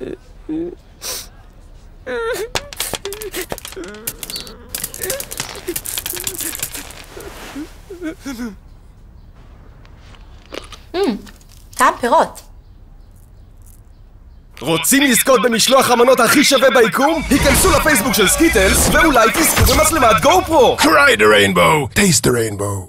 אה. אה. טעם פירות. רוצים לזכות במשלוח המנות הכי שווה ביקום? היכנסו לפייסבוק של Skittles ואולי תזכו במצלמת GoPro! Cry the rainbow! Taste the rainbow!